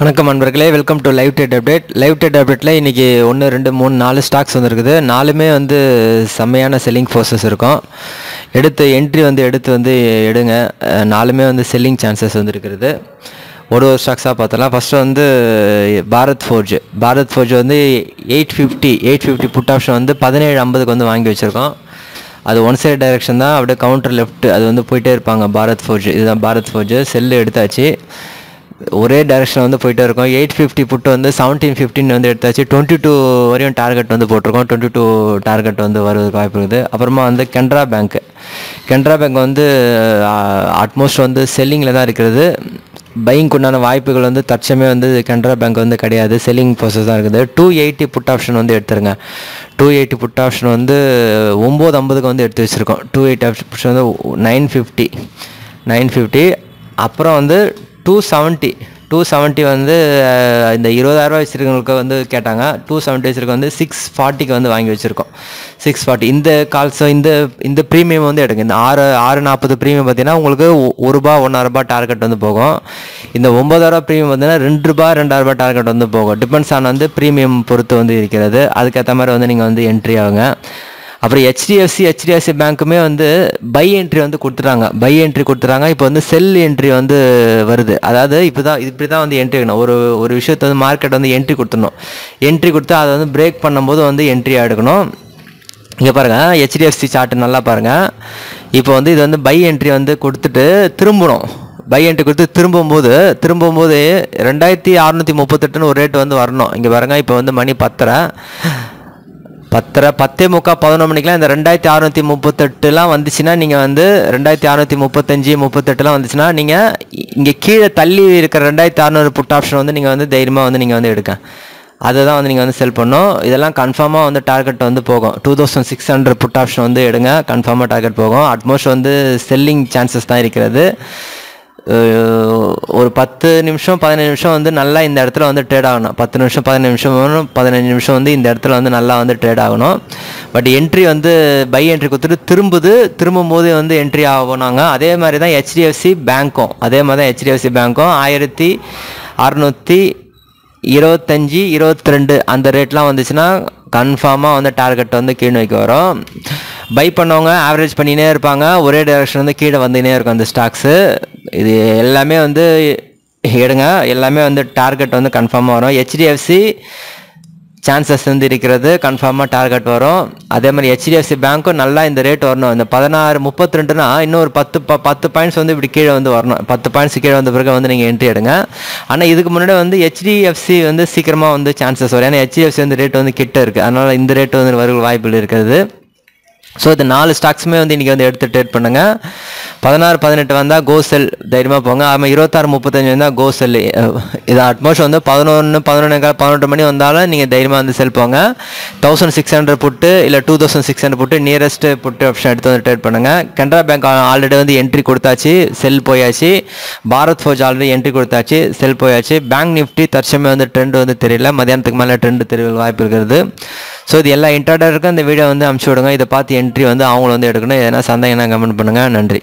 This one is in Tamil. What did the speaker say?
வணக்கம் நண்பர்களே welcome to live date update live date அப்டேட்டில் இன்றைக்கி ஒன்று ரெண்டு மூணு நாலு ஸ்டாக்ஸ் வந்துருக்குது. நாலுமே வந்து செம்மையான செல்லிங் ஃபோர்ஸஸ் இருக்கும். எடுத்து என்ட்ரி வந்து எடுத்து வந்து எடுங்க. நாலுமே வந்து செல்லிங் சான்சஸ் வந்துருக்கிறது. ஒரு ஒரு ஸ்டாக்ஸாக பார்த்தலாம் ஃபஸ்ட்டு வந்து பாரத் ஃபோர்ஜ் பாரத் ஃபோர்ஜ் வந்து eight fifty eight fifty put option வந்து பதினேழு ஐம்பதுக்கு வந்து வாங்கி வச்சுருக்கோம். அது ஒன் சைடு டைரெக்ஷன் தான். அப்படியே கவுண்டர் லெஃப்ட் அது வந்து போயிட்டே இருப்பாங்க. பாரத் ஃபோர்ஜ் இதுதான் பாரத் ஃபோர்ஜ் செல்லு எடுத்தாச்சு. ஒரே டைரெக்ஷன் வந்து போயிட்டே இருக்கும். எயிட் ஃபிஃப்டி புட்டு வந்து செவன்டீன் ஃபிஃப்டின் வந்து எடுத்தாச்சு. டுவெண்ட்டி டூ வரையும் டார்கெட் வந்து போட்டிருக்கோம். டுவெண்ட்டி டூ டார்கெட் வந்து வருவதற்கு வாய்ப்பு இருக்குது. அப்புறமா வந்து கென்ரா பேங்க் கென்ரா பேங்க் வந்து அட்மோஸ்ட் வந்து செல்லிங்கில் தான் இருக்கிறது. பையிங்க்கு உண்டான வாய்ப்புகள் வந்து தற்சமே வந்து கென்ரா பேங்க் வந்து கிடையாது. செல்லிங் ப்ராசஸ் தான் இருக்குது. டூ எயிட்டி புட் ஆப்ஷன் வந்து எடுத்துருங்க. டூ எயிட்டி புட் ஆப்ஷன் வந்து ஒம்பது ஐம்பதுக்கு வந்து எடுத்து வச்சுருக்கோம். டூ எயிட்டி ஆப்ஷன் வந்து நைன் ஃபிஃப்டி நைன் ஃபிஃப்டி அப்புறம் வந்து டூ செவன்ட்டி டூ செவன்ட்டி வந்து இந்த இருபதாயிரரூவா வச்சுருக்கவங்களுக்கு வந்து கேட்டாங்க. டூ செவன்ட்டி வச்சுருக்க வந்து சிக்ஸ் ஃபார்ட்டிக்கு வந்து வாங்கி வச்சுருக்கோம். சிக்ஸ் ஃபார்ட்டி இந்த கால்ஸோ இந்த இந்த ப்ரீமியம் வந்து எடுங்க. இந்த ஆறு ஆறு நாற்பது ப்ரீமியம் பார்த்தீங்கன்னா உங்களுக்கு ஒரு ரூபா ஒன்றாயிரரூபா டார்கெட் வந்து போகும். இந்த ஒம்பதாயிரரூபா ப்ரீமியம் பார்த்தீங்கன்னா ரெண்டு ரூபா ரெண்டாயிரம் ரூபாய் டார்கெட் வந்து போகும். டிபெண்ட்ஸ் ஆன் வந்து ப்ரீமியம் பொறுத்து வந்து இருக்கிறது. அதுக்கேற்ற மாதிரி வந்து நீங்கள் வந்து என்ட்ரி ஆகுங்க. அப்புறம் ஹெச்டிஎஃப்சி ஹெச்டிஎஃப்சி பேங்க்குமே வந்து பை என்ட்ரி வந்து கொடுத்துட்றாங்க பை என்ட்ரி கொடுத்துறாங்க இப்போ வந்து செல் என்ட்ரி வந்து வருது. அதாவது இப்போ தான் இப்படி தான் வந்து என்ட்ரி எடுக்கணும் ஒரு ஒரு விஷயத்தை வந்து மார்க்கெட் வந்து என்ட்ரி கொடுத்துடணும். என்ட்ரி கொடுத்து அதை வந்து பிரேக் பண்ணும்போது வந்து என்ட்ரி எடுக்கணும். இங்கே பாருங்கள் ஹெச்டிஎஃப்சி சார்ட்டு நல்லா பாருங்கள் இப்போ வந்து இது வந்து பை என்ட்ரி வந்து கொடுத்துட்டு திரும்பணும். பை என்ட்ரி கொடுத்து திரும்பும்போது திரும்பும்போது ரெண்டாயிரத்தி அறநூற்றி முப்பத்தெட்டுன்னு ஒரு ரேட் வந்து வரணும். இங்கே பாருங்கள் இப்போ வந்து மணி பத்தரை. பத்தரை பத்தே முக்கால் பதினொன்று மணிக்கெலாம் இந்த ரெண்டாயிரத்தி அறநூற்றி முப்பத்தெட்டுலாம் வந்துச்சுன்னா நீங்கள் வந்து ரெண்டாயிரத்தி அறநூற்றி முப்பத்தஞ்சு முப்பத்தெட்டுலாம் வந்துச்சுன்னா நீங்கள் இங்கே கீழே தள்ளி இருக்கிற ரெண்டாயிரத்தி அறநூறு புட் ஆப்ஷன் வந்து நீங்கள் வந்து தைரியமாக வந்து நீங்கள் வந்து எடுக்க அதை தான் வந்து நீங்கள் வந்து செல் பண்ணணும். இதெல்லாம் கன்ஃபார்மாக வந்து டார்கெட் வந்து போகும். Two thousand six hundred put option வந்து எடுங்க. கன்ஃபார்மாக டார்கெட் போகும். அட்மோஸ்ட் வந்து செல்லிங் சான்சஸ் தான் இருக்கிறது. ஒரு பத்து நிமிஷம் பதினஞ்சு நிமிஷம் வந்து நல்லா இந்த இடத்துல வந்து ட்ரேட் ஆகணும். பத்து நிமிஷம் பதினஞ்சு நிமிஷம் பதினஞ்சு நிமிஷம் வந்து இந்த இடத்துல வந்து நல்லா வந்து ட்ரேட் ஆகணும். பட் என்ட்ரி வந்து பை என்ட்ரி கொடுத்துட்டு திரும்புது திரும்பும் போது வந்து என்ட்ரி ஆகும் நாங்கள் அதே மாதிரி தான் ஹெச்டிஎஃப்சி பேங்க்கும் அதே மாதிரி தான் ஹெச்டிஎஃப்சி பேங்க்கும் ஆயிரத்தி அறநூற்றி இருபத்தஞ்சி இருபத்தி ரெண்டு அந்த ரேட்லாம் வந்துச்சுன்னா கன்ஃபார்மாக வந்து டார்கெட் வந்து கீழ் நோக்கி வரும். பை பண்ணவங்க ஆவரேஜ் பண்ணினே இருப்பாங்க. ஒரே டைரக்ஷன் வந்து கீழே வந்துனே இருக்கும் அந்த ஸ்டாக்ஸு இது எல்லாமே வந்து எடுங்க. எல்லாமே வந்து டார்கெட் வந்து கன்ஃபார்மாக வரும். ஹெச்டிஎஃப்சி சான்சஸ் வந்து இருக்கிறது கன்ஃபார்மாக டார்கெட் வரும். அதே மாதிரி ஹெச்டிஎஃப்சி பேங்க்கும் நல்லா இந்த ரேட் வரணும். இந்த பதினாறு முப்பத்தி ரெண்டுனா இன்னும் ஒரு பத்து ப பத்து பாயிண்ட்ஸ் வந்து இப்படி கீழே வந்து வரணும். பத்து பாயிண்ட்ஸ் கீழே வந்த பிறகு வந்து நீங்கள் என்ட்ரி எடுங்க. ஆனால் இதுக்கு முன்னாடி வந்து ஹெச்டிஎஃப்சி வந்து சீக்கிரமாக வந்து சான்சஸ் வரும். ஏன்னா ஹெச்டிஎஃப்சி வந்து ரேட் வந்து கிட்ட இருக்குது அதனால் இந்த ரேட் வந்து வரும் வாய்ப்புகள் இருக்கிறது. ஸோ இந்த நாலு ஸ்டாக்ஸுமே வந்து இன்றைக்கி வந்து எடுத்து ட்ரேட் பண்ணுங்கள் பதினாறு பதினெட்டு வந்தால் கோ செல் தைரியமாக போங்க. ஆமாம் இருபத்தாறு முப்பத்தஞ்சு வந்தால் கோசெல் இது அட்மோஸ்ட் வந்து பதினொன்று பதினொன்று பதினெட்டு மணி வந்தாலும் நீங்கள் தைரியமாக வந்து செல் போங்க. தௌசண்ட் சிக்ஸ் ஹண்ட்ரட் புட்டு இல்லை two thousand six hundred put nearest put option எடுத்து வந்து ட்ரேட் பண்ணுங்க. கனரா பேங்க் ஆல்ரெடி வந்து என்ட்ரி கொடுத்தாச்சு செல் போயாச்சு. பாரத் ஃபோஜ் ஆல்ரெடி என்ட்ரி கொடுத்தாச்சு செல் போயாச்சு. பேங்க் நிஃப்டி தற்சமே வந்து ட்ரெண்ட் வந்து தெரியல. மதியானத்துக்கு மேலே ட்ரெண்ட் தெரிய வாய்ப்பு இருக்கிறது ஸோ இது எல்லா இன்டர்டருக்கும் இந்த வீடியோ வந்து அமுச்சு விடுங்க. இதை பார்த்து என்ட்ரி வந்து அவங்கள வந்து எடுக்கணும். எதனா சந்தேகம்னா கமெண்ட் பண்ணுங்கள் நன்றி.